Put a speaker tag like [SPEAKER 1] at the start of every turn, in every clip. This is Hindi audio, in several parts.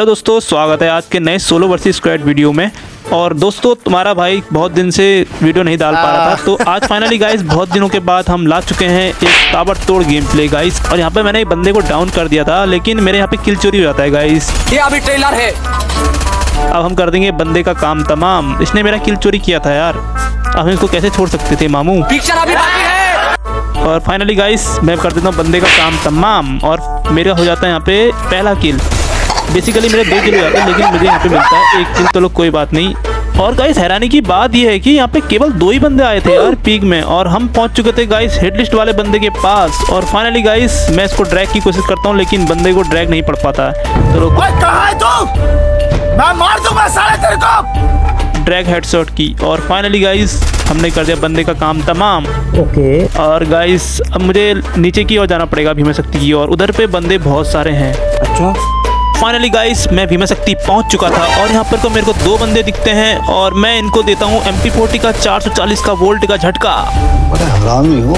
[SPEAKER 1] हेलो दोस्तों स्वागत है आज के नए सोलो वर्सेस स्क्वाड वीडियो में। और दोस्तों तुम्हारा भाई बहुत दिन से वीडियो नहीं डाल पा रहा था। तो आज फाइनली गाइस बहुत दिनों के बाद हम ला चुके हैं एक ताबड़तोड़ गेम प्ले गाइस और यहाँ पे मैंने एक बंदे को डाउन कर दिया था लेकिन मेरे यहाँ पे किल चोरी हो जाता है गाइस
[SPEAKER 2] ये अभी ट्रेलर है।
[SPEAKER 1] अब हम कर देंगे बंदे का काम तमाम। इसने मेरा किल चोरी किया था यार। अब हम इसको कैसे छोड़ सकते थे मामू?
[SPEAKER 2] पिक्चर अभी बाकी है।
[SPEAKER 1] और फाइनली गाइस मैं कर देता हूँ बंदे का काम तमाम। और मेरा हो जाता है यहाँ पे पहला किल बेसिकली मेरे दो किल हो जाते हैं लेकिन मुझे यहाँ पे मिलता है। एक किल तो लोग कोई बात नहीं। और गाइस हैरानी की बात यह है कि यहाँ पे केवल दो ही बंदे आए थे यार पीक में और हम पहुँच चुके थे गाइस हेड लिस्ट वाले बंदे के पास। और फाइनली गाइस मैं इसको ड्रैग की कोशिश करता हूँ लेकिन बंदे को ड्रैग नहीं पड़ पाता। तो
[SPEAKER 3] है तू? मैं मार साले तेरे को!
[SPEAKER 1] ड्रैग हेडशॉट की। और फाइनली गाइस हमने कर दिया बंदे का काम तमाम।
[SPEAKER 4] ओके।
[SPEAKER 1] और गाइस अब मुझे नीचे की ओर जाना पड़ेगा भीमा शक्ति की ओर। उधर पे बंदे बहुत सारे हैं।
[SPEAKER 4] अच्छा।
[SPEAKER 1] फाइनली गाइस मैं भीमा शक्ति पहुँच चुका था और यहाँ पर तो मेरे को दो बंदे दिखते हैं और मैं इनको देता हूँ एम पी का 440 का वोल्ट का झटका।
[SPEAKER 3] हो।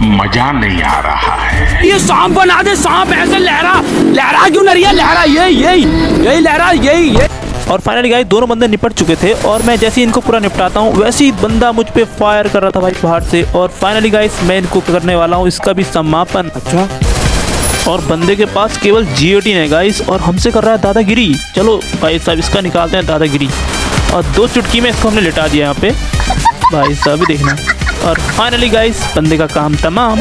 [SPEAKER 5] मज़ा नहीं आ रहा है।
[SPEAKER 2] ये सांप बना दे सांप ऐसे लहरा लहरा क्यों नहीं है लहरा ये ये यही लहरा यही ये।
[SPEAKER 1] और फाइनली गाइस दोनों बंदे निपट चुके थे और मैं जैसे ही इनको पूरा निपटाता हूँ वैसे ही बंदा मुझ पे फायर कर रहा था भाई बाहर से। और फाइनली गाइस मैं इनको करने वाला हूँ इसका भी समापन।
[SPEAKER 4] अच्छा।
[SPEAKER 1] और बंदे के पास केवल जियोटीन है गाइस और हमसे कर रहा है दादागिरी। चलो भाई साहब, इसका निकालते हैं दादागिरी। और दो चुटकी में इसको हमने लिटा दिया यहाँ पे। भाई साहब भी देखना। और फाइनली गाइस बंदे का काम तमाम।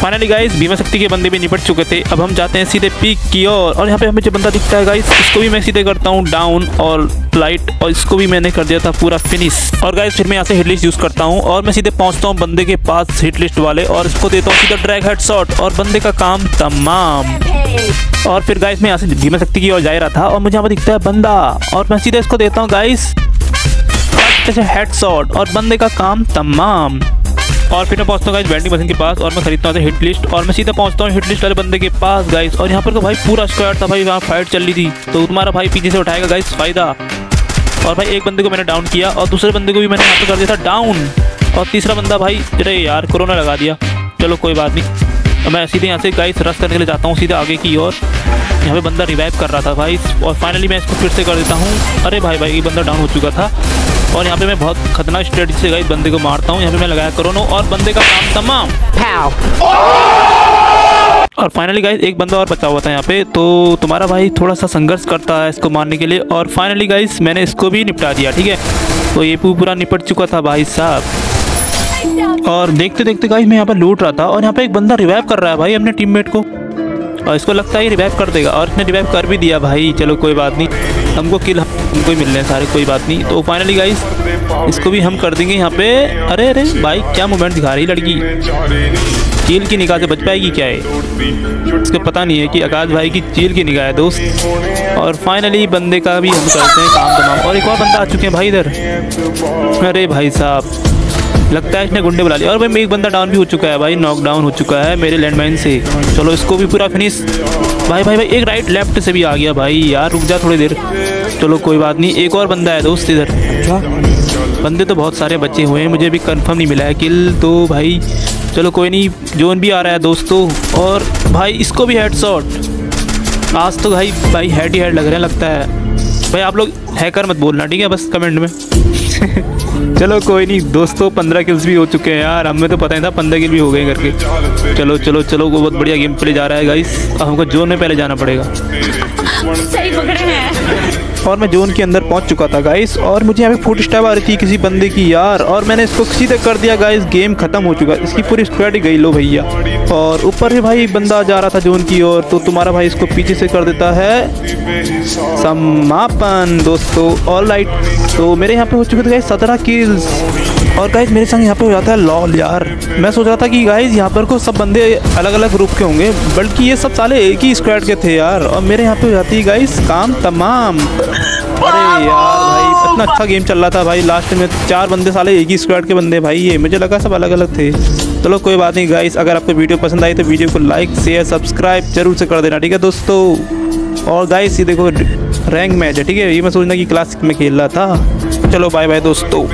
[SPEAKER 1] फाइनली गाइस भीमा शक्ति के बंदे भी निपट चुके थे। अब हम जाते हैं सीधे पीक की ओर और यहाँ पे हमें जो बंदा दिखता है गाइस इसको भी मैं सीधे करता हूँ डाउन और लाइट और इसको भी मैंने कर दिया था पूरा फिनिश और गाइस फिर मैं यहाँ से हिट लिस्ट यूज़ करता हूँ और मैं सीधे पहुँचता हूँ बंदे के पास हिट लिस्ट वाले और इसको देता हूँ सीधा ड्रैग हेड शॉट और बंदे का काम तमाम। और फिर गाइस मैं यहाँ से भीमा शक्ति की ओर जा रहा था और मुझे यहाँ पर दिखता है बंदा और मैं सीधे इसको देता हूँ गाइस हेड शॉट और बंदे का काम तमाम। और फिर मैं पहुँचता हूँ गाइस वेंडिंग मशीन के पास और मैं खरीदता हूँ हिट लिस्ट और मैं सीधा पहुँचता हूँ हिट लिस्ट वाले बंदे के पास गाइस और यहाँ पर तो भाई पूरा स्क्वाड था भाई वहाँ फाइट चल रही थी। तो तुम्हारा भाई पीछे से उठाएगा गाइस फ़ायदा। और भाई एक बंदे को मैंने डाउन किया और दूसरे बंदे को भी मैंने यहाँ पर कर दिया था डाउन और तीसरा बंदा भाई, अरे यार कोरोना लगा दिया। चलो कोई बात नहीं। मैं सीधे यहाँ से गाइस रस करने के लिए जाता हूँ सीधे आगे की ओर। यहाँ पे बंदा रिवाइव कर रहा था भाई और फाइनली मैं इसको फिर से कर देता हूँ। अरे भाई भाई ये बंदा डाउन हो चुका था। और यहाँ पे मैं बहुत खतरनाक स्ट्रेटजी से गाइस बंदे को मारता हूँ। यहाँ पे मैं लगाया करोनो और बंदे का काम तमाम। और फाइनली गाइस एक बंदा और बचा हुआ था यहाँ पे तो तुम्हारा भाई थोड़ा सा संघर्ष करता है इसको मारने के लिए। और फाइनली गाइस मैंने इसको भी निपटा दिया ठीक है? तो ये पूरा निपट चुका था भाई साहब। और देखते देखते गाइस मैं यहाँ पर लूट रहा था और यहाँ पे एक बंदा रिवाइव कर रहा है भाई अपने टीममेट को। और इसको लगता है रिवाइव कर देगा। और इसने रिवाइव कर भी दिया भाई। चलो कोई बात नहीं। हमको किल हमको ही मिल रहे हैं सारे, कोई बात नहीं। तो फाइनली गाइस इसको भी हम कर देंगे यहाँ पे। अरे अरे, भाई क्या मूवमेंट दिखा रही लड़की? चील की निगाह से बच पाएगी क्या है इसको पता नहीं है कि आकाश भाई की चील की निगाह है दोस्त। और फाइनली बंदे का भी हम करते हैं काम तमाम। और एक और बंदा आ चुके हैं भाई इधर। अरे भाई साहब। लगता है इसने गुंडे बुला लिया और भाई एक बंदा डाउन भी हो चुका है भाई नॉक डाउन हो चुका है मेरे लैंडमाइन से। चलो, इसको भी पूरा फिनिश भाई भाई भाई, एक राइट लेफ़्ट से भी आ गया भाई। यार, रुक जा थोड़ी देर। चलो, कोई बात नहीं। एक और बंदा है दोस्त इधर। बंदे तो बहुत सारे बच्चे हुए हैं, मुझे भी कंफर्म नहीं मिला है। किल तो भाई। चलो, कोई नहीं। जोन भी आ रहा है दोस्तों। और भाई, इसको भी हेड आज तो भाई भाई हेड ही हेड लग रहे हैं, लगता है। भाई, आप लोग हैकर मत बोलना, ठीक है? बस कमेंट में। चलो, कोई नहीं, दोस्तों, पंद्रह किल्स भी हो चुके हैं यार। हमें तो पता नहीं था, पंद्रह किल भी हो गए करके चलो चलो चलो, वो बहुत बढ़िया गेम प्ले जा रहा है गाइस अब हमको जोन में पहले जाना पड़ेगा।
[SPEAKER 6] सही पकड़े हैं।
[SPEAKER 1] और मैं जोन के अंदर पहुँच चुका था गाइस और मुझे यहाँ पे फुट स्टैप आ रही थी किसी बंदे की, यार। और मैंने इसको सीधे कर दिया गाइस गेम खत्म हो चुका। इसकी पूरी स्क्वाड ही गई, लो भैया। और ऊपर से भाई बंदा जा रहा था जोन की ओर तो तुम्हारा भाई इसको पीछे से कर देता है। समापन, दोस्तों। ऑल राइट तो मेरे यहाँ पे हो चुके थे गाइस सत्रह किल्स और गाइज़ मेरे संग यहाँ पे हो जाता है लॉल यार। मैं सोच रहा था कि गाइज़ यहाँ पर को सब बंदे अलग अलग ग्रुप के होंगे, बल्कि ये सब साले एक ही स्क्वाड के थे यार। और मेरे यहाँ पे हो जाती है गाइज़ काम तमाम। अरे यार भाई, इतना अच्छा गेम चल रहा था भाई। लास्ट में चार बंदे साले एक ही स्क्वाड के बंदे भाई, ये मुझे लगा सब अलग अलग थे। चलो, कोई बात नहीं गाइस अगर आपको वीडियो पसंद आई तो वीडियो को लाइक शेयर सब्सक्राइब ज़रूर से कर देना, ठीक है दोस्तों? और गाइस ये देखो रैंक मैच है, ठीक है? ये मैं सोचना कि क्लासिक में खेल रहा था। चलो बाय बाय दोस्तों।